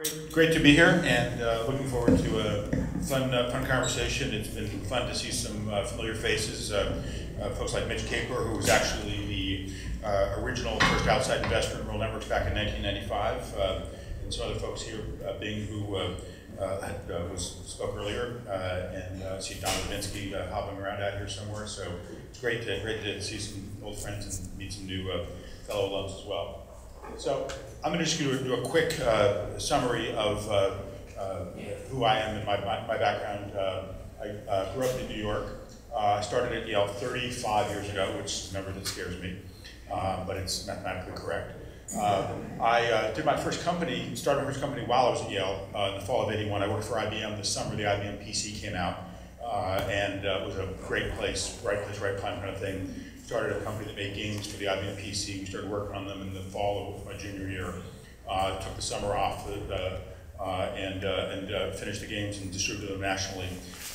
Great, great to be here and uh, looking forward to a fun, uh, fun conversation. It's been fun to see some uh, familiar faces, uh, uh, folks like Mitch Kapor, who was actually the uh, original first outside investor in Real Networks back in 1995, uh, and some other folks here, Bing, who had, was spoke earlier, and uh, see Don Levinsky hopping around out here somewhere. So it's great to great to see some old friends and meet some new fellow alums as well. So I'm going to just do a, quick uh, summary of uh, uh, who I am and my, my, my background. Uh, I uh, grew up in New York. Uh, I started at Yale 35 years ago, which is a number that scares me, but it's mathematically correct. I did my first company, started my first company while I was at Yale in the fall of 81. I worked for IBM this summer. The IBM PC came out and it was a great place, right place, right time kind of thing. Started a company that made games for the IBM PC. We started working on them in the fall of my junior year. Uh, took the summer off the, uh, and, uh, and uh, finished the games and distributed them nationally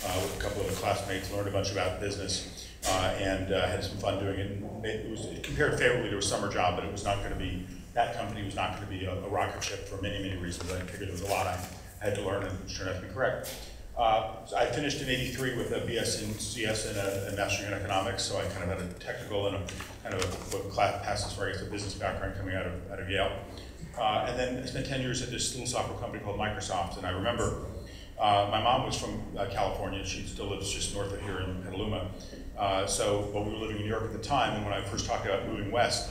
uh, with a couple of classmates. Learned a bunch about business uh, and uh, had some fun doing it. It, was, it compared favorably to a summer job, but it was not going to be that company was not going to be a, a, rocket ship for many, many reasons. I figured there was a lot I had to learn and it turned out to be correct. Uh, so I finished in 83 with a BS in CS and a, a Master in Economics, so I kind of had a technical and a kind of a, what class passes for, I guess, a business background coming out of, out of Yale. Uh, and then I spent 10 years at this little software company called Microsoft, and I remember uh, my mom was from uh, California. She still lives just north of here in Petaluma. Uh, so, well, we were living in New York at the time, and when I first talked about moving west,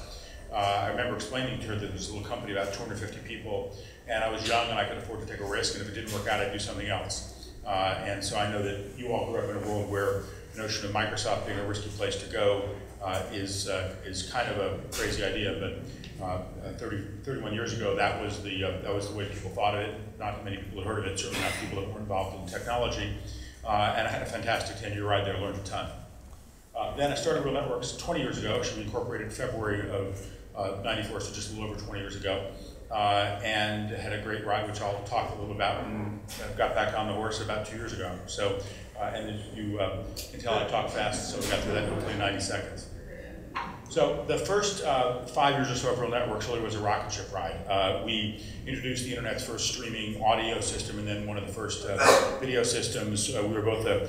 uh, I remember explaining to her that a little company about 250 people, and I was young and I could afford to take a risk, and if it didn't work out, I'd do something else. Uh, and so I know that you all grew up in a world where the notion of Microsoft being a risky place to go uh, is, uh, is kind of a crazy idea, but uh, 30, 31 years ago, that was, the, uh, that was the way people thought of it. Not many people had heard of it, certainly not people that were involved in technology. and I had a fantastic 10-year ride there, learned a ton. then I started Real Networks 20 years ago. Was incorporated in February of uh, 94, so just a little over 20 years ago. Uh, and had a great ride, which I'll talk a little about, and got back on the horse about two years ago. So, uh, and you um, can tell I talk fast, so we got through that hopefully in 90 seconds. So the first uh, five years or so of Real Networks really was a rocket ship ride. Uh, we introduced the internet's first streaming audio system and then one of the first uh, video systems. Uh, we were both a,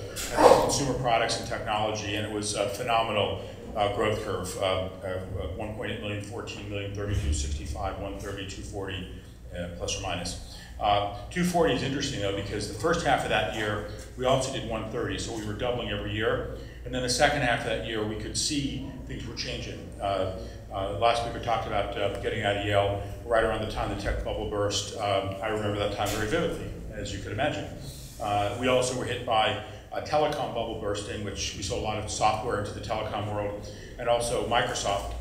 consumer products and technology and it was phenomenal uh, growth curve, uh, uh, 1.8 million, 14 million, 32, 65, 130, 240, uh, plus or minus. Uh, 240 is interesting though because the first half of that year we also did 130, so we were doubling every year. And then the second half of that year we could see things were changing. Uh, last speaker talked about getting out of Yale right around the time the tech bubble burst. Um, I remember that time very vividly, as you could imagine. we also were hit by a telecom bubble burst in, which we sold a lot of software into the telecom world, and also Microsoft,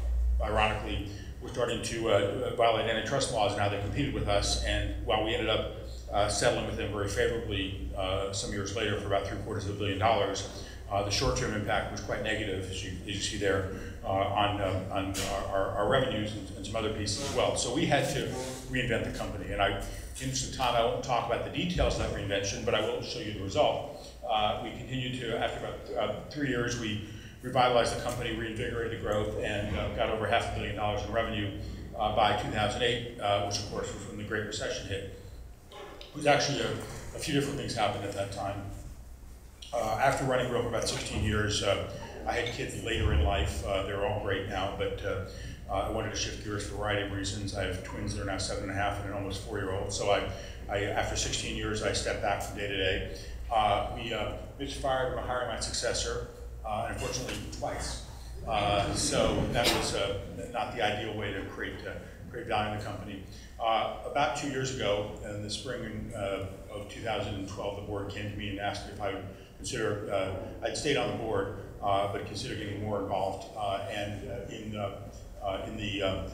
ironically, was starting to uh, violate antitrust laws, now they competed with us. And while we ended up uh, settling with them very favorably uh, some years later for about three quarters of a billion dollars, uh, the short-term impact was quite negative, as you, as you see there, uh, on, um, on our, our revenues and, and, some other pieces as well. So we had to reinvent the company, and I, in of time, I won't talk about the details of that reinvention, but I will show you the result. Uh, we continued to, after about uh, three years, we revitalized the company, reinvigorated the growth, and uh, got over half a billion dollars in revenue uh, by 2008, uh, which of course was when the Great Recession hit. It was actually a, a few different things happened at that time. Uh, after running Real for about 16 years, I had kids later in life. they're all great now, but I wanted to shift gears for a variety of reasons. I have twins that are now seven and a half and an almost four-year-old. So I, I, after 16 years, I stepped back from day to day. Uh, we uh, Mitch fired, we're hiring my successor, uh, unfortunately twice. Uh, so that was uh, not the ideal way to create uh, create value in the company. about two years ago, in the spring of 2012, the board came to me and asked if I would consider. I'd stayed on the board, but consider getting more involved. and in in the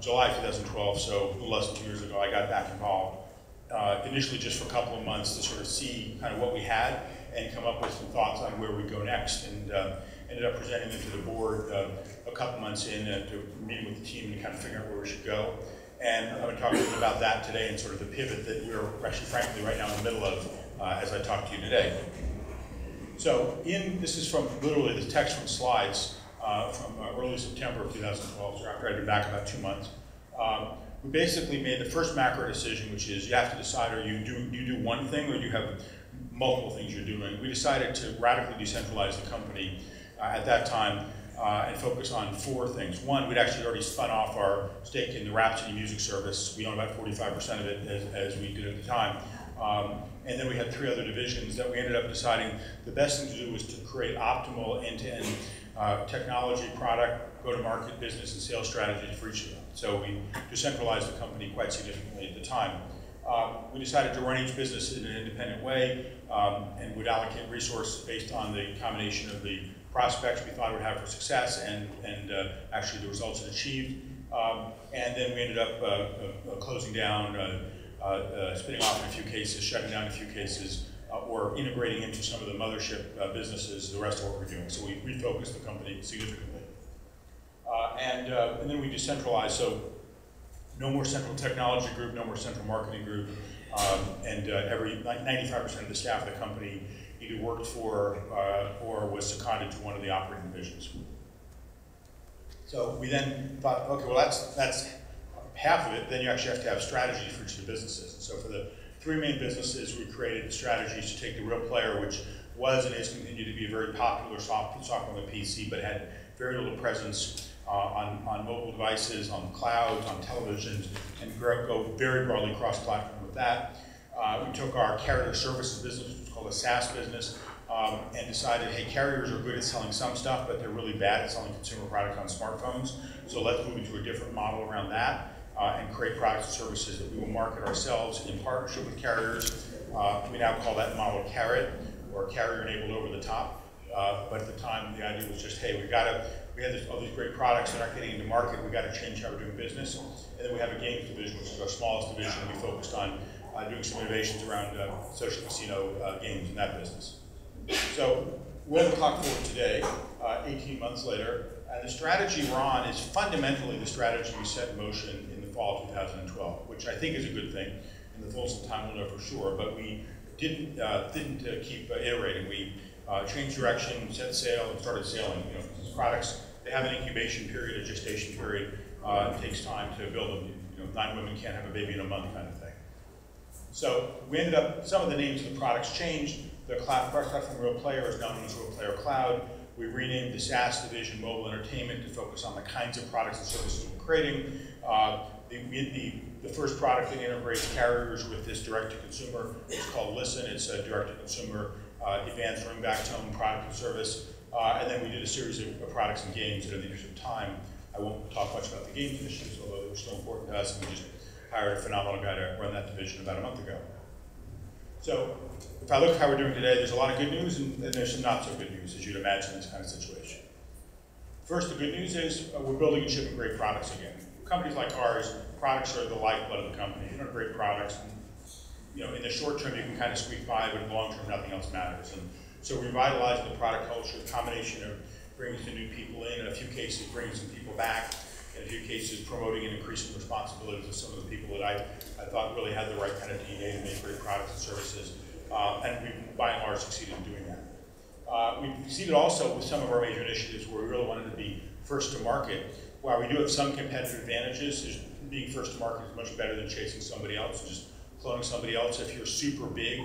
July 2012, so a little less than two years ago, I got back involved uh, initially just for a couple of months to sort of see kind of what we had and come up with some thoughts on where we go next. And uh, ended up presenting them to the board uh, a couple months in uh, to meeting with the team and kind of figuring out where we should go. And I'm going to talk a little bit about that today and sort of the pivot that we're actually, frankly, right now in the middle of uh, as I talk to you today. So in this is from literally the text from slides uh, from early September of 2012, so after I'd been back about two months. Um, we basically made the first macro decision, which is you have to decide: are you do you do one thing or you have multiple things you're doing? We decided to radically decentralize the company uh, at that time uh, and focus on four things. One, we'd actually already spun off our stake in the Rhapsody music service. We own about 45% of it as, as, we did at the time. Um, and then we had three other divisions that we ended up deciding the best thing to do was to create optimal end-to-end uh, technology, product, go-to-market, business, and sales strategies for each of them. So we decentralized the company quite significantly at the time. Um, we decided to run each business in an independent way um, and would allocate resources based on the combination of the prospects we thought would have for success and, and uh, actually the results it achieved. Um, and then we ended up uh, uh, closing down, uh, uh, uh, spinning off in a few cases, shutting down a few cases, or integrating into some of the mothership businesses the rest of what we're doing. So we refocused the company significantly. And, and then we decentralized, so no more central technology group, no more central marketing group, um, and every 95% of the staff of the company either worked for uh, or was seconded to one of the operating divisions. So we then thought, okay, well that's that's half of it. Then you actually have to have strategies for each of the businesses. And So for the three main businesses, we created strategies to take the real player, which was and is continued to be a very popular software on the PC, but had very little presence uh, on, on mobile devices, on clouds, on televisions, and go very broadly cross-platform with that. Uh, we took our carrier services business, which was called a SaaS business, um, and decided, hey, carriers are good at selling some stuff, but they're really bad at selling consumer products on smartphones. So let's move into a different model around that uh, and create products and services that we will market ourselves in partnership with carriers. Uh, we now call that model Carrot or carrier enabled over the top. Uh, but at the time, the idea was just, hey, we've got to, we had this, all these great products that aren't getting into market. We got to change how we're doing business. And then we have a games division, which is our smallest division. We focused on uh, doing some innovations around uh, social casino uh, games in that business. So we're on the clock forward today, uh, 18 months later, and the strategy we're on is fundamentally the strategy we set in motion in the fall of 2012, which I think is a good thing. In the fullest of time, we'll know for sure, but we didn't, uh, didn't uh, keep iterating. We changed direction, set sail, and started sailing. You know, products, they have an incubation period, a gestation period. it takes time to build them. You know, nine women can't have a baby in a month kind of thing. So we ended up, some of the names of the products changed. The cloud platform Real Player is now known as Real Player Cloud. We renamed the SaaS division Mobile Entertainment to focus on the kinds of products and services we're creating. Uh, the, the, the, first product that integrates carriers with this direct-to-consumer is called Listen. It's a direct-to-consumer uh, advanced ringback tone product and service. Uh, and then we did a series of, of products and games that in the interest of time, I won't talk much about the games initiatives, although they're still important to us, and we just hired a phenomenal guy to run that division about a month ago. So if I look at how we're doing today, there's a lot of good news and, and there's some not so good news, as you'd imagine in this kind of situation. First, the good news is uh, we're building and shipping great products again. Companies like ours, products are the lifeblood of the company. You know, great products. And, you know, in the short term, you can kind of squeak by, but in the long term, nothing else matters. And so revitalizing the product culture, the combination of bringing some new people in, in a few cases bringing some people back, in a few cases promoting and increasing responsibilities of some of the people that I, I thought really had the right kind of DNA to make great products and services. Uh, and we, by and large, succeeded in doing that. Uh, we succeeded also with some of our major initiatives where we really wanted to be first to market. While we do have some competitive advantages, being first to market is much better than chasing somebody else and just cloning somebody else. If you're super big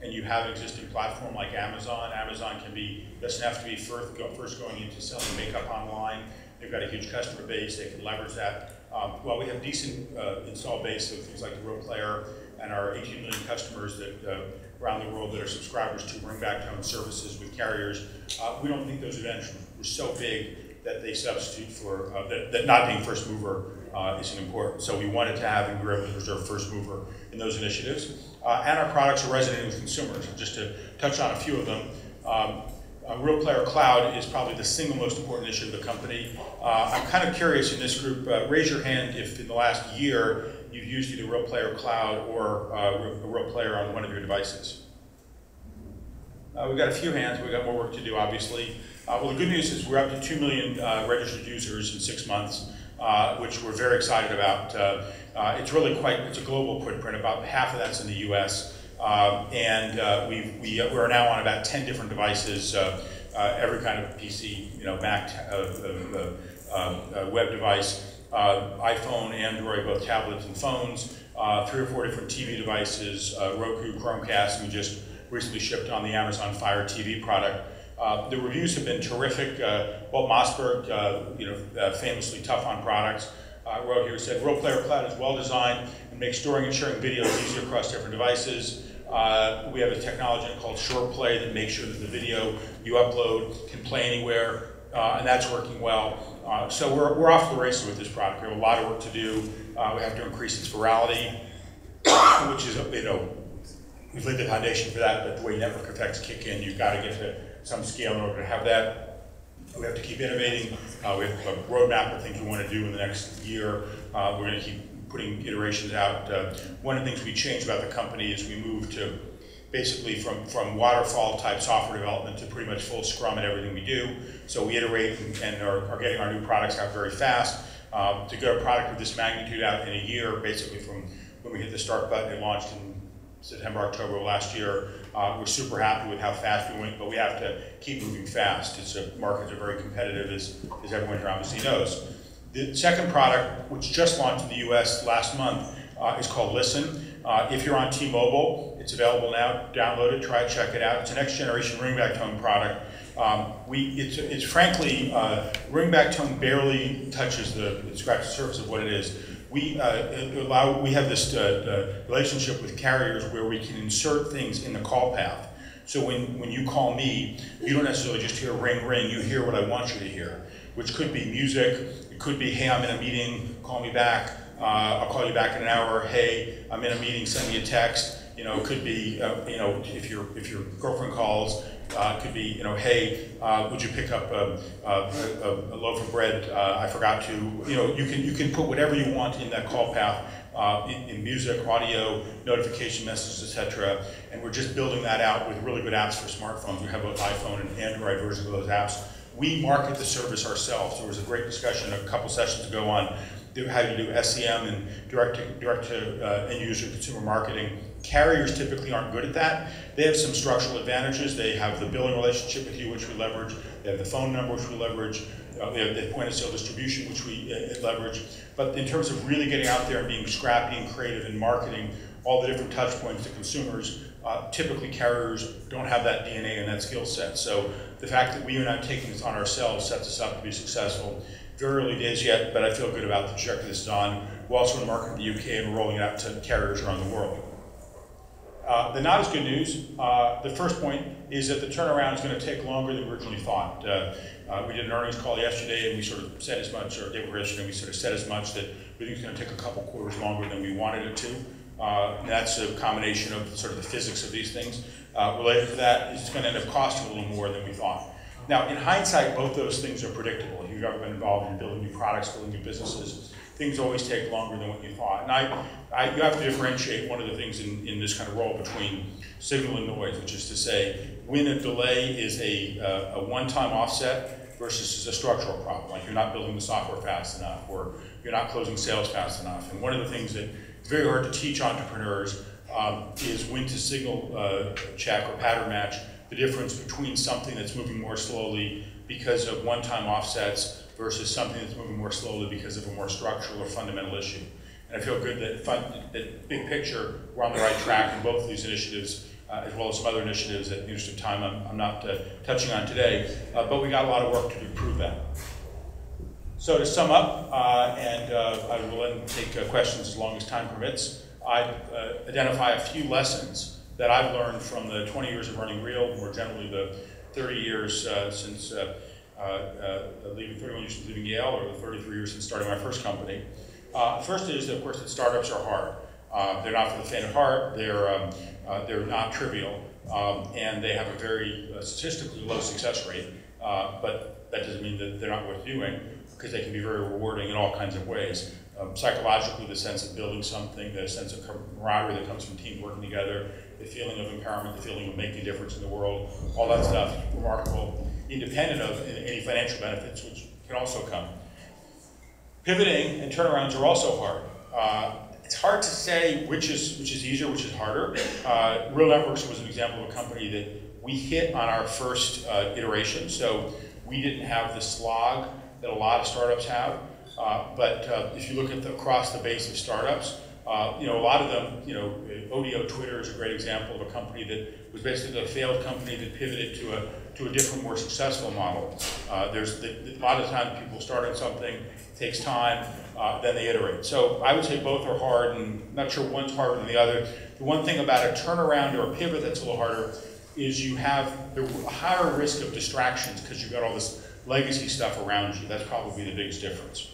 and you have an existing platform like Amazon, Amazon can be doesn't have to be first, go, first going into selling makeup online. They've got a huge customer base. They can leverage that. Um, while we have decent uh, install base of things like the Real Player and our 18 million customers that uh, around the world that are subscribers to ringback tone services with carriers, uh, we don't think those events were so big that they substitute for uh, that, that, not being first mover uh, is important. So we wanted to have and we were able to preserve first mover in those initiatives. Uh, and our products are resonating with consumers. Just to touch on a few of them. Um, uh, Real Player Cloud is probably the single most important initiative of the company. Uh, I'm kind of curious in this group, uh, raise your hand if in the last year you've used either Real Player Cloud or uh, a Real Player on one of your devices. Uh, we've got a few hands, we've got more work to do obviously. Uh, well the good news is we're up to 2 million registered users in six months, which we're very excited about. it's really quite, it's a global footprint, about half of that's in the US. And uh, we we, uh, we're now on about 10 different devices, uh, uh every kind of PC, you know, Mac, uh, uh, web device, uh, iPhone, Android, both tablets and phones, uh, three or four different TV devices, uh, Roku, Chromecast, we just recently shipped on the Amazon Fire TV product. Uh, the reviews have been terrific. Uh, Walt Mossberg, uh, you know, famously tough on products, wrote here, said, Real Player Cloud is well designed and makes storing and sharing videos easier across different devices. Uh, we have a technology called SurePlay that makes sure that the video you upload can play anywhere, uh, and that's working well. Uh, so we're, we're off the races with this product. We have a lot of work to do. Uh, we have to increase its virality, which is, you know, we've laid the foundation for that, but the way network effects kick in, you've got to get to some scale in order to have that. We have to keep innovating. Uh, we have a roadmap of things we want to do in the next year. Uh, we're going to keep putting iterations out. Uh, one of the things we changed about the company is we moved to basically from, from waterfall type software development to pretty much full scrum in everything we do. So we iterate and, and are, are, getting our new products out very fast. Um, to get a product of this magnitude out in a year, basically from when we hit the start button and launched in September, October last year, uh, we're super happy with how fast we went, but we have to keep moving fast. It's a, markets are very competitive, as, as everyone here obviously knows. The second product, which just launched in the US last month, uh, is called Listen. Uh, if you're on T-Mobile, it's available now. Download it, try it, check it out. It's a next generation ringback tone product. Um, we, it's, it's frankly, uh, ringback tone barely touches the, scratches surface of what it is. We uh, allow, we have this uh, relationship with carriers where we can insert things in the call path. So when, when you call me, you don't necessarily just hear ring, ring, you hear what I want you to hear, which could be music, it could be, hey, I'm in a meeting, call me back. Uh, I'll call you back in an hour. Hey, I'm in a meeting, send me a text. You know, it could be, uh, you know, if your if your girlfriend calls, uh, could be, you know, hey, uh, would you pick up a, a, a loaf of bread? Uh, I forgot to. You know, you can you can put whatever you want in that call path. Uh, in, in, music, audio, notification messages, etc. And we're just building that out with really good apps for smartphones. We have both iPhone and Android versions of those apps we market the service ourselves. There was a great discussion a couple sessions ago on how you do SEM and direct to, direct to uh, end user consumer marketing. Carriers typically aren't good at that. They have some structural advantages. They have the billing relationship with you, which we leverage. They have the phone number, which we leverage. Uh, they have the point of sale distribution, which we uh, leverage. But in terms of really getting out there and being scrappy and creative in marketing, all the different touch points to consumers, uh, typically carriers don't have that DNA and that skill set. So the fact that we are not taking this on ourselves sets us up to be successful. Very early days yet, but I feel good about the trajectory this is on. We're also in the market in the UK and we're rolling it out to carriers around the world. Uh, the not as good news, uh, the first point is that the turnaround is going to take longer than originally thought. Uh, uh, we did an earnings call yesterday and we sort of said as much, or day before yesterday, we sort of said as much that we think it's going to take a couple quarters longer than we wanted it to. Uh, that's a combination of sort of the physics of these things. Uh, related to that, it's going to end up costing a little more than we thought. Now, in hindsight, both those things are predictable. Ever been involved in building new products, building new businesses, things always take longer than what you thought. And I, I, you have to differentiate one of the things in, in this kind of role between signal and noise, which is to say, when a delay is a, uh, a one-time offset versus is a structural problem, like you're not building the software fast enough, or you're not closing sales fast enough. And one of the things that it's very hard to teach entrepreneurs um, is when to signal uh, check or pattern match the difference between something that's moving more slowly because of one-time offsets versus something that's moving more slowly because of a more structural or fundamental issue. And I feel good that, fun, that big picture, we're on the right track in both of these initiatives, uh, as well as some other initiatives in the interest of time, I'm, I'm not uh, touching on today. Uh, but we got a lot of work to do prove that. So to sum up, uh, and uh, I will then take uh, questions as long as time permits, uh, identify a few lessons that I've learned from the 20 years of running Real, more generally the 30 years uh, since uh, leaving, 31 years since leaving Yale, or the 33 years since starting my first company. first is, that, of course, that startups are hard. they're not for the faint of heart. They're, um, they're not trivial. Um, and they have a very statistically low success rate. but that doesn't mean that they're not worth doing because they can be very rewarding in all kinds of ways. Um, psychologically, the sense of building something, the sense of camaraderie that comes from teams working together, the feeling of empowerment, the feeling of making a difference in the world, all that stuff, remarkable, independent of any financial benefits, which can also come. Pivoting and turnarounds are also hard. Uh, it's hard to say which is which is easier, which is harder. Uh, Real Networks was an example of a company that we hit on our first uh, iteration, so we didn't have the slog that a lot of startups have. Uh, but uh, if you look at the, across the base of startups, uh, you know, a lot of them, you know, Odeo Twitter is a great example of a company that was basically a failed company that pivoted to a to a different, more successful model. Uh, there's the, a lot of times people start on something, takes time, uh, then they iterate. So I would say both are hard, and not sure one's harder than the other. The one thing about a turnaround or a pivot that's a little harder is you have the higher risk of distractions because you've got all this legacy stuff around you. That's probably the biggest difference.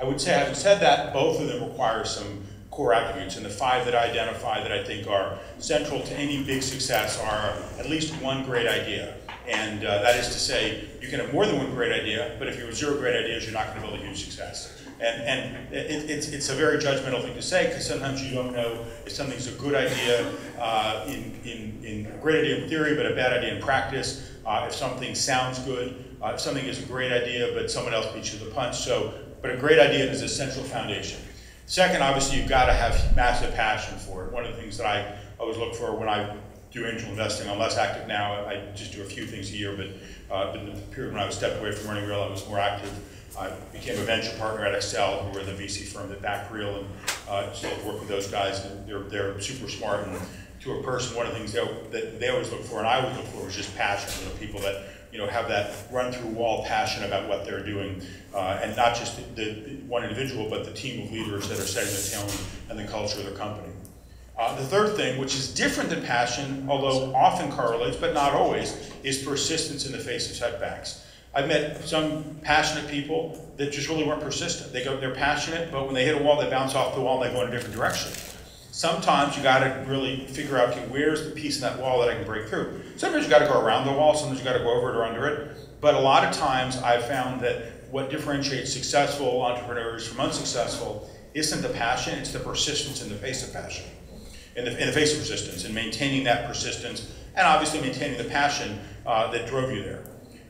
I would say, having said that, both of them require some core attributes, and the five that I identify that I think are central to any big success are at least one great idea. And uh, that is to say, you can have more than one great idea, but if you have zero great ideas, you're not going to build a huge success. And, and it, it's, it's a very judgmental thing to say because sometimes you don't know if something's a good idea uh, in, in, in a great idea in theory, but a bad idea in practice. Uh, if something sounds good, uh, if something is a great idea, but someone else beats you to the punch. So, but a great idea is a central foundation. Second, obviously, you've got to have massive passion for it. One of the things that I always look for when I do angel investing, I'm less active now. I just do a few things a year, but uh, in the period when I was stepped away from running Real, I was more active. I became a venture partner at Accel, who were the VC firm that backed Real, and uh, still work with those guys. And they're, they're super smart. And to a person, one of the things they, that they always look for, and I always look for, was just passion. You know, people that you know, have that run-through-wall passion about what they're doing, uh, and not just the, the, one individual, but the team of leaders that are setting the tone and the culture of the company. Uh, the third thing, which is different than passion, although often correlates, but not always, is persistence in the face of setbacks. I've met some passionate people that just really weren't persistent. They go, they're passionate, but when they hit a wall, they bounce off the wall and they go in a different direction. Sometimes you got to really figure out, okay, where's the piece in that wall that I can break through? Sometimes you got to go around the wall, sometimes you got to go over it or under it. But a lot of times I've found that what differentiates successful entrepreneurs from unsuccessful isn't the passion, it's the persistence in the face of passion, in the, in the face of resistance, and maintaining that persistence, and obviously maintaining the passion uh, that drove you there.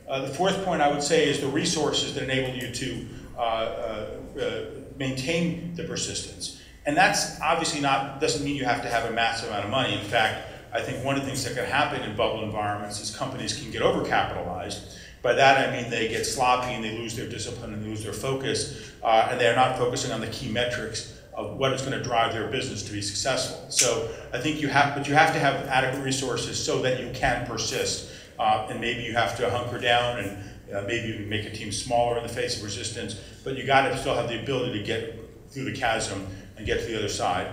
Uh, the fourth point I would say is the resources that enable you to uh, uh, uh maintain the persistence. And that's obviously not, doesn't mean you have to have a massive amount of money. In fact, I think one of the things that can happen in bubble environments is companies can get overcapitalized. By that I mean they get sloppy and they lose their discipline and lose their focus, uh, and they're not focusing on the key metrics of what is going to drive their business to be successful. So I think you have, but you have to have adequate resources so that you can persist. Uh, and maybe you have to hunker down and uh, maybe make a team smaller in the face of resistance, but you got to still have the ability to get through the chasm and get to the other side.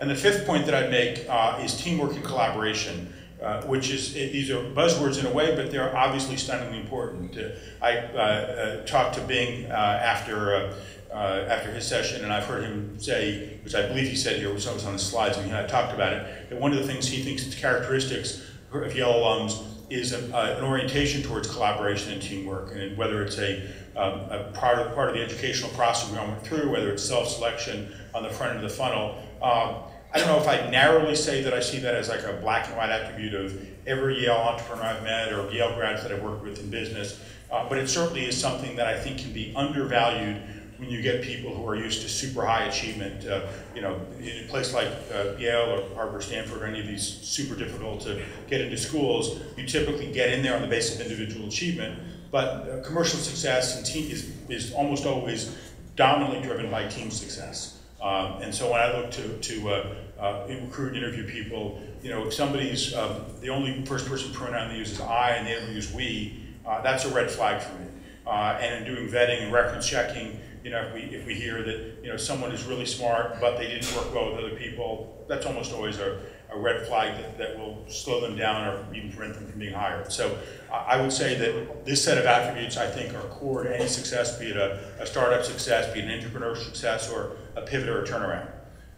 And the fifth point that I'd make uh, is teamwork and collaboration, uh, which is, it, these are buzzwords in a way, but they're obviously stunningly important. Uh, I uh, uh, talked to Bing uh, after, after his session, and I've heard him say, which I believe he said here, which was on the slides, and he talked about it, that one of the things he thinks is characteristics of Yale alums is a, an orientation towards collaboration and teamwork, and whether it's a, um, a part, of, part of the educational process we all went through, whether it's self-selection on the front end of the funnel. Um, I don't know if I narrowly say that I see that as like a black and white attribute of every Yale entrepreneur I've met or Yale grads that I've worked with in business, uh, but it certainly is something that I think can be undervalued when you get people who are used to super high achievement. Uh, you know, in a place like uh, Yale or Harvard, Stanford, or any of these super difficult to get into schools, you typically get in there on the basis of individual achievement. But uh, commercial success and team is, is almost always dominantly driven by team success. Um, and so when I look to, to uh, uh, recruit and interview people, you know, if somebody's um, the only first person pronoun they use is I and they ever use we, uh, that's a red flag for me. Uh, and in doing vetting and reference checking, you know, if we, if we hear that, you know, someone is really smart, but they didn't work well with other people, that's almost always a, a red flag that, that will slow them down or even prevent them from being hired. So I would say that this set of attributes, I think, are core to any success, be it a, a startup success, be it an entrepreneur success, or a pivot or a turnaround.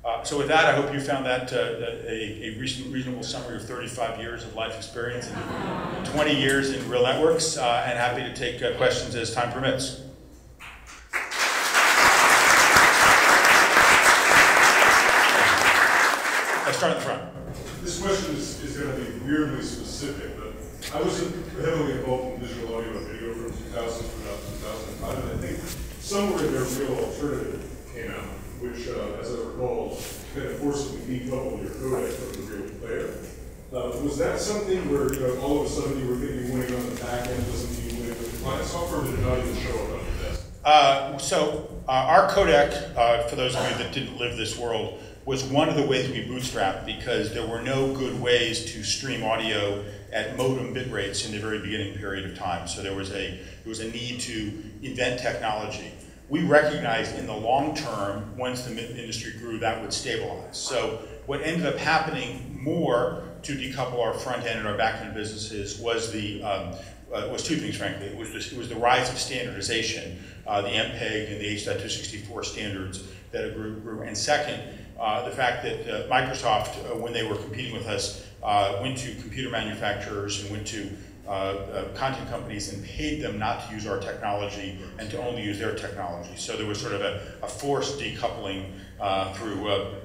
Uh, so with that, I hope you found that uh, a, a reasonable summary of 35 years of life experience and 20 years in real networks, uh, and happy to take uh, questions as time permits. Start in the front. Question is, is going to be weirdly specific, but I was heavily involved in digital audio and video from 2000 to about 2005, and I think somewhere there, Real Alternative came out, which, uh, as I recall, kind of forcibly decoupled your codec from the real player. Uh, was that something where, you know, all of a sudden you were maybe winning on the back end, doesn't mean winning with the client software, did not even show up on your desk? Uh, so uh, our codec, uh, for those of you that didn't live this world, was one of the ways we bootstrapped because there were no good ways to stream audio at modem bit rates in the very beginning period of time. So there was a there was a need to invent technology. We recognized in the long term, once the industry grew, that would stabilize. So what ended up happening more to decouple our front end and our back end businesses was the um, uh, was two things, frankly. It was, it was the rise of standardization, uh, the MPEG and the H.264 standards that grew, grew. And second, uh, the fact that uh, Microsoft, uh, when they were competing with us, uh, went to computer manufacturers and went to content companies and paid them not to use our technology and to only use their technology. So there was sort of a, a forced decoupling through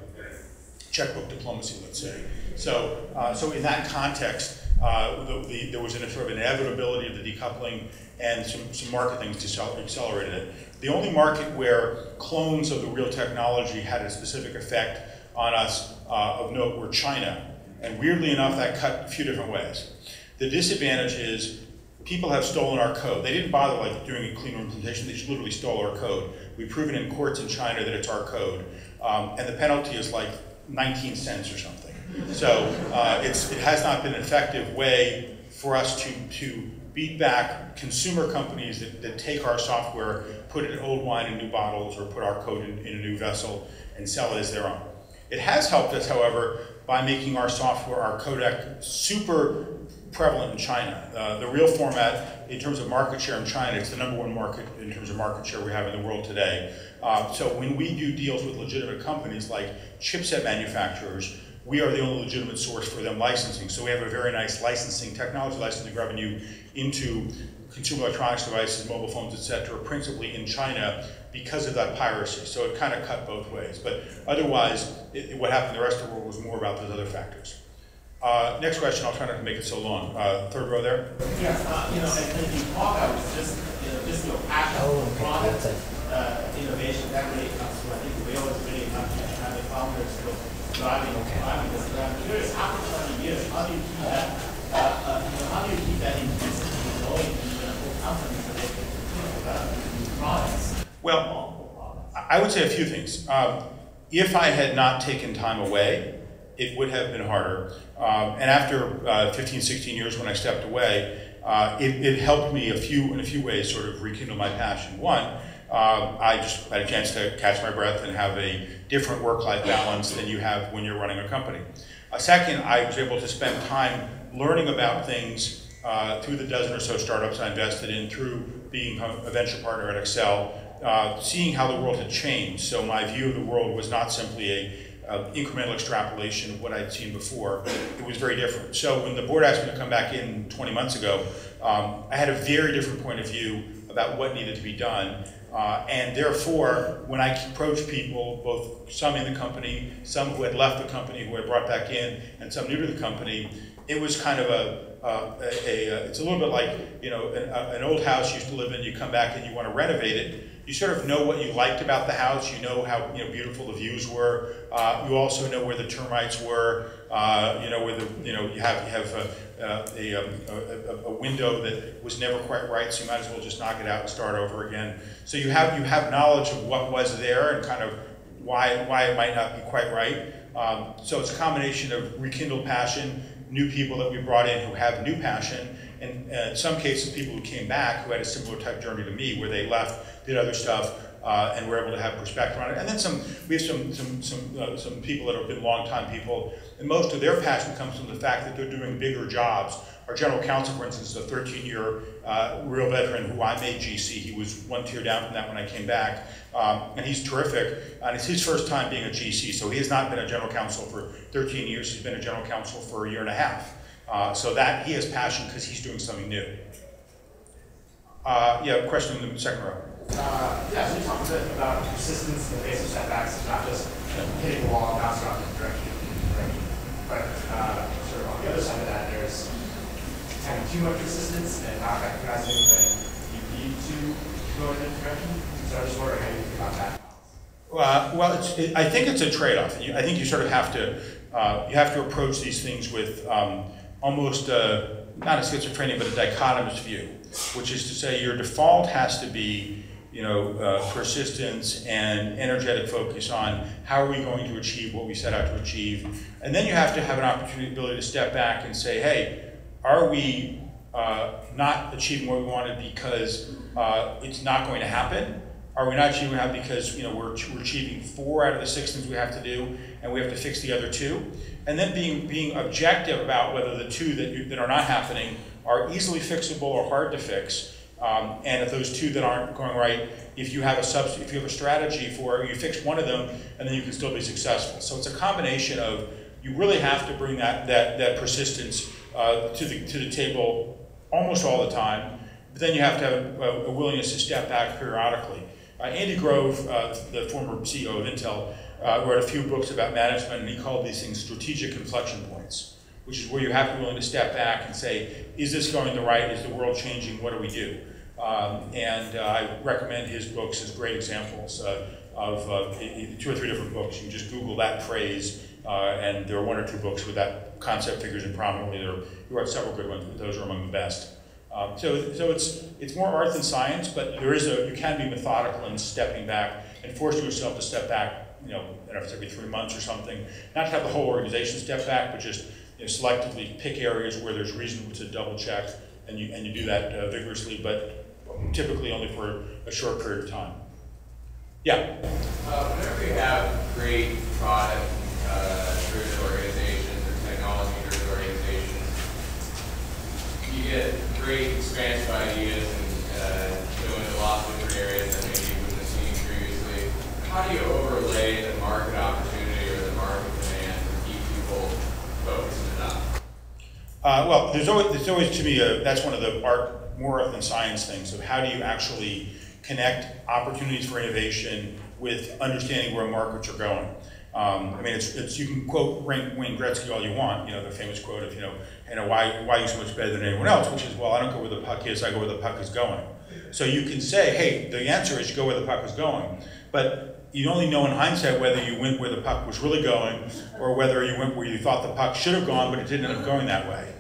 checkbook diplomacy, let's say. So, uh, so in that context, uh, the, the, there was a sort of inevitability of the decoupling and some, some market things accelerated it. The only market where clones of the real technology had a specific effect on us uh, of note were China. And weirdly enough, that cut a few different ways. The disadvantage is people have stolen our code. They didn't bother like doing a clean room implementation, they just literally stole our code. We've proven in courts in China that it's our code. Um, and the penalty is like 19 cents or something. So uh, it's, it has not been an effective way for us to, to beat back consumer companies that, that take our software, put it in old wine in new bottles, or put our code in, in a new vessel and sell it as their own. It has helped us, however, by making our software, our codec, super prevalent in China. Uh, the real format, in terms of market share in China, it's the number one market in terms of market share we have in the world today. Uh, so when we do deals with legitimate companies like chipset manufacturers, we are the only legitimate source for them licensing. So we have a very nice licensing, technology licensing revenue into consumer electronics devices, mobile phones, et cetera, principally in China because of that piracy. So it kind of cut both ways. But otherwise, it, what happened in the rest of the world was more about those other factors. Uh, next question, I'll try not to make it so long. Uh, third row there. Yeah, uh, you know, and, you talk about just, you know, just your passion oh, product uh, innovation, that really comes from, I think, we always really have to have the founders driving, okay. driving this. But I'm curious, after 20 years, how do you keep that, uh, uh, you know, how do you keep that intensity going in the whole company so they can develop new products? Well, I would say a few things. Um, if I had not taken time away, it would have been harder. Um, and after uh, 15, 16 years when I stepped away, uh, it, it, helped me a few in a few ways sort of rekindle my passion. One, um, I just had a chance to catch my breath and have a different work-life balance than you have when you're running a company. Uh, second, I was able to spend time learning about things uh, through the dozen or so startups I invested in, through being a venture partner at Accel, uh, seeing how the world had changed. So my view of the world was not simply a incremental extrapolation of what I'd seen before. It was very different. So when the board asked me to come back in 20 months ago, um, I had a very different point of view about what needed to be done. Uh, and therefore, when I approached people, both some in the company, some who had left the company, who I brought back in, and some new to the company, it was kind of a, uh, a, a, it's a little bit like, you know, an, an, old house you used to live in, you come back and you want to renovate it. You sort of know what you liked about the house, you know how you know, beautiful the views were, uh, you also know where the termites were, uh, you know, where the, you know, you have, you have uh, a, um, a, a, window that was never quite right, so you might as well just knock it out and start over again. So you have, you have knowledge of what was there and kind of why, why it might not be quite right. Um, so it's a combination of rekindled passion, new people that we brought in who have new passion, and uh, in some cases people who came back who had a similar type journey to me, where they left, did other stuff, uh, and we're able to have perspective on it. And then some, we have some, some, some, uh, some people that have been long-time people, and most of their passion comes from the fact that they're doing bigger jobs. Our general counsel, for instance, is a 13-year uh, real veteran who I made GC. He was one tier down from that when I came back, um, and he's terrific. And it's his first time being a GC, so he has not been a general counsel for 13 years. He's been a general counsel for a year and a half. Uh, so that he has passion because he's doing something new. Uh, yeah, question in the second row. Uh, yeah, so you talked a bit about persistence in the face of setbacks, it's not just hitting the wall and bouncing off the direction, direction. But uh, sort of on the other side of that, there's of too much persistence and not recognizing that you need to go in a direction. So I just wondering how you think about that. Uh, well, it, I think it's a trade-off. I think you sort of have to uh, you have to approach these things with um, almost uh, not a schizophrenia, but a dichotomous view, which is to say your default has to be you know, uh, persistence and energetic focus on how are we going to achieve what we set out to achieve. And then you have to have an opportunity, ability to step back and say, hey, are we uh, not achieving what we wanted because uh, it's not going to happen? Are we not achieving that because you know we're, we're achieving four out of the six things we have to do, and we have to fix the other two? And then being being objective about whether the two that you, that are not happening are easily fixable or hard to fix, um, and if those two that aren't going right, if you have a subs- if you have a strategy for you fix one of them, and then you can still be successful. So it's a combination of you really have to bring that that that persistence uh, to the to the table almost all the time. But then you have to have a, a willingness to step back periodically. Uh, Andy Grove, uh, the former CEO of Intel, uh, wrote a few books about management, and he called these things strategic inflection points, which is where you have to be willing to step back and say, is this going the right? Is the world changing? What do we do? Um, and uh, I recommend his books as great examples uh, of two or three different books. You can just Google that phrase, and there are one or two books with that concept figures in prominently. There, he wrote several good ones, those are among the best. Um, so, so it's it's more art than science, but there is a you can be methodical in stepping back and forcing yourself to step back. You know, if it's every three months or something, not to have the whole organization step back, but just you know, selectively pick areas where there's reason to double check, and you and you do that uh, vigorously, but typically only for a short period of time. Yeah. Uh, whenever you have great product uh, organizations or technology driven organizations, you get great expansive ideas and uh, go into lots of different areas that maybe you wouldn't have seen previously. How do you overlay the market opportunity or the market demand to keep people focused enough? Uh, well, there's always, there's always to me, that's one of the art, more than science things of how do you actually connect opportunities for innovation with understanding where markets are going. Um, I mean, it's, it's, you can quote Wayne Gretzky all you want, you know, the famous quote of, you know, you know, why, why are you so much better than anyone else, which is, well, I don't go where the puck is, I go where the puck is going. So you can say, hey, the answer is you go where the puck is going, but you only know in hindsight whether you went where the puck was really going or whether you went where you thought the puck should have gone, but it didn't end up going that way.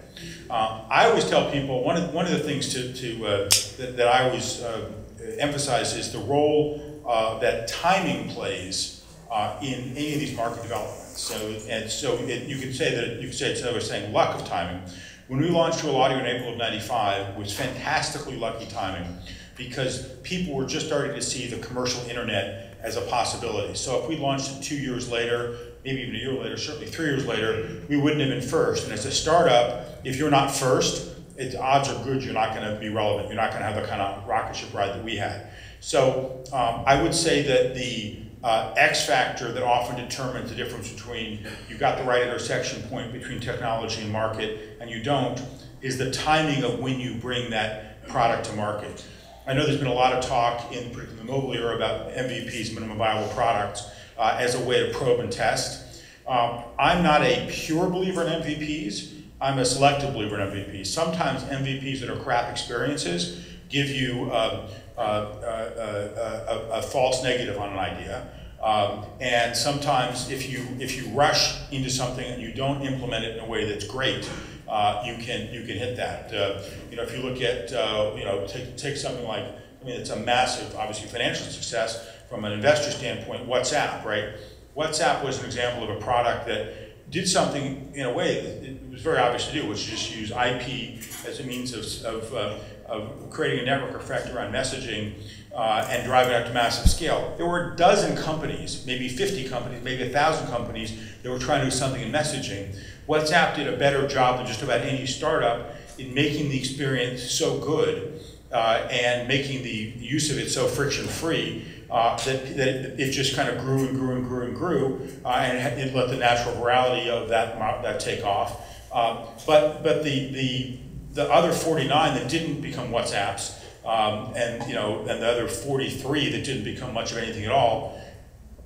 Uh, I always tell people, one of, one of the things to, to, uh, that, that, I always uh, emphasize is the role uh, that timing plays uh, in any of these market developments. So, and so it, you could say that you could say it's another saying luck of timing. When we launched Real Audio in April of '95, it was fantastically lucky timing because people were just starting to see the commercial internet as a possibility. So if we launched it two years later, maybe even a year later, certainly three years later, we wouldn't have been first. And as a startup, if you're not first, it, odds are good you're not going to be relevant. You're not going to have the kind of rocket ship ride that we had. So um, I would say that the uh, X factor that often determines the difference between you've got the right intersection point between technology and market and you don't is the timing of when you bring that product to market. I know there's been a lot of talk in the mobile era about MVPs, minimum viable products, uh, as a way to probe and test. Um, I'm not a pure believer in MVPs. I'm a selective believer in MVPs. Sometimes MVPs that are crap experiences give you uh, uh, uh, a, a, false negative on an idea. Um, and sometimes if you if you rush into something and you don't implement it in a way that's great, uh, you can you can hit that. Uh, you know, if you look at uh, you know take take something like I mean it's a massive obviously financial success from an investor standpoint. WhatsApp, right? WhatsApp was an example of a product that did something in a way that it was very obvious to do, which is just use IP as a means of, of of creating a network effect around messaging uh, and driving it to massive scale. There were a dozen companies, maybe 50 companies, maybe a thousand companies that were trying to do something in messaging. WhatsApp did a better job than just about any startup in making the experience so good uh, and making the use of it so friction-free uh, that, that it, just kind of grew and grew and grew and grew, uh, and it, let the natural virality of that that take off. Uh, but but the the the other 49 that didn't become WhatsApps, um, and you know, and the other 43 that didn't become much of anything at all,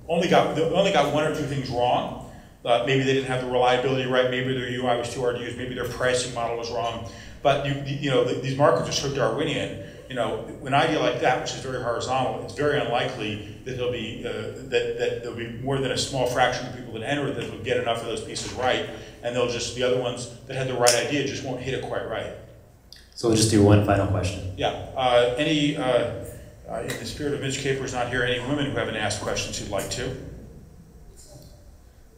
only got only got one or two things wrong. Uh, maybe they didn't have the reliability right. Maybe their UI was too hard to use. Maybe their pricing model was wrong. But you, you know, these markets are so Darwinian. you know, an idea like that, which is very horizontal, it's very unlikely that there'll be, uh, that, that there'll be more than a small fraction of people that enter that will get enough of those pieces right, and they'll just, the other ones that had the right idea just won't hit it quite right. So we'll just do one final question. Yeah, uh, any, uh, uh, in the spirit of Mitch Kapor's not here, any women who haven't asked questions who'd like to?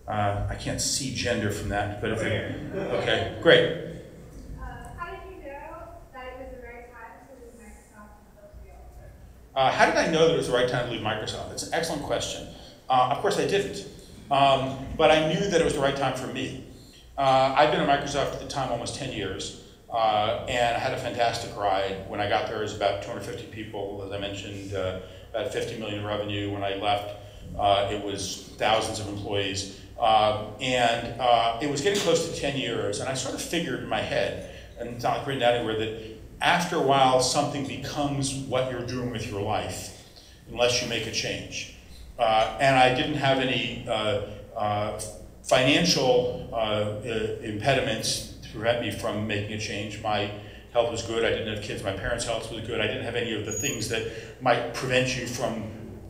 Uh, I can't see gender from that, but if, okay, great. Uh, how did you know that it was the right time to leave Microsoft and go to the altar? Uh, how did I know that it was the right time to leave Microsoft? It's an excellent question. Uh, of course, I didn't. Um, but I knew that it was the right time for me. Uh, I've been at Microsoft at the time almost 10 years, uh, and I had a fantastic ride. When I got there, it was about 250 people, as I mentioned, uh, about 50 million in revenue. When I left, uh, it was thousands of employees. Um, and uh, it was getting close to 10 years, and I sort of figured in my head, and it's not written down anywhere, that after a while, something becomes what you're doing with your life, unless you make a change. Uh, and I didn't have any uh, uh, financial uh, impediments prevent me from making a change. My health was good. I didn't have kids. My parents' health was good. I didn't have any of the things that might prevent you from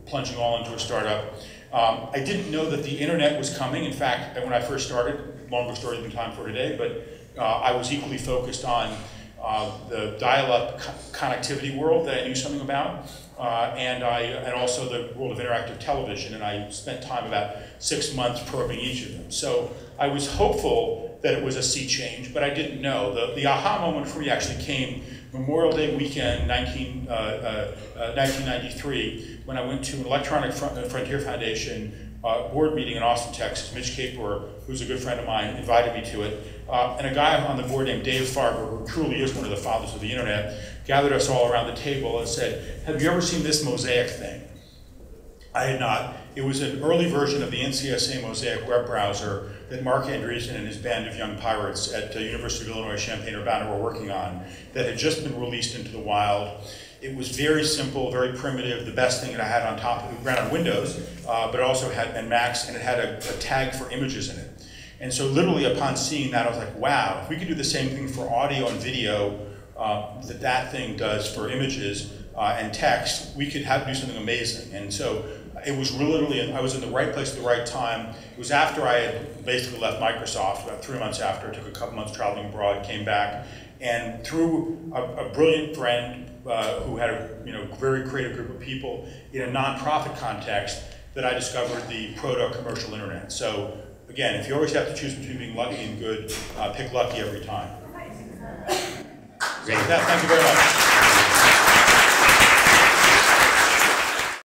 plunging all into a startup. Um, I didn't know that the internet was coming. In fact, when I first started, longer story than time for today, but uh, I was equally focused on uh, the dial-up co connectivity world that I knew something about, uh, and I and also the world of interactive television. And I spent time about six months probing each of them. So I was hopeful that it was a sea change, but I didn't know. The, the aha moment for me actually came Memorial Day weekend, 19, uh, uh, 1993, when I went to an Electronic Frontier Foundation uh, board meeting in Austin, Texas. Mitch Kapor, who's a good friend of mine, invited me to it. Uh, and a guy on the board named Dave Farber, who truly is one of the fathers of the internet, gathered us all around the table and said, have you ever seen this mosaic thing? I had not. It was an early version of the NCSA Mosaic web browser that Marc Andreessen and his band of young pirates at the University of Illinois Champaign-Urbana were working on that had just been released into the wild. It was very simple, very primitive, the best thing that I had on top of it, ran on Windows, uh, but it also had, and Macs, and it had a, a tag for images in it. And so literally upon seeing that, I was like, wow, if we could do the same thing for audio and video uh, that that thing does for images uh, and text, we could have do something amazing. And so it was literally, I was in the right place at the right time. It was after I had basically left Microsoft, about three months after. I took a couple months traveling abroad, came back, and through a, a brilliant friend uh, who had a you know very creative group of people in a nonprofit context, that I discovered the proto commercial internet. So again, if you always have to choose between being lucky and good, uh, pick lucky every time. Great. So, thank you very much.